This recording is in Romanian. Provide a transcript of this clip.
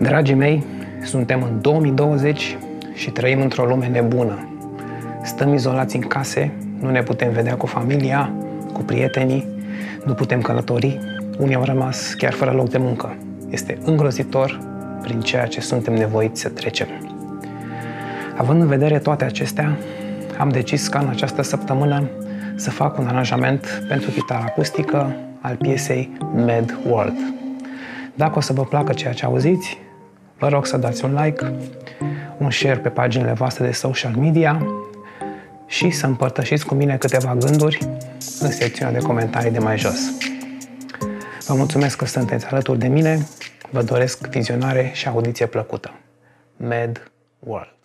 Dragii mei, suntem în 2020 și trăim într-o lume nebună. Stăm izolați în case, nu ne putem vedea cu familia, cu prietenii, nu putem călători, unii au rămas chiar fără loc de muncă. Este îngrozitor prin ceea ce suntem nevoiți să trecem. Având în vedere toate acestea, am decis ca în această săptămână să fac un aranjament pentru chitara acustică al piesei Mad World. Dacă o să vă placă ceea ce auziți, vă rog să dați un like, un share pe paginile voastre de social media și să împărtășiți cu mine câteva gânduri în secțiunea de comentarii de mai jos. Vă mulțumesc că sunteți alături de mine, vă doresc vizionare și audiție plăcută. Mad World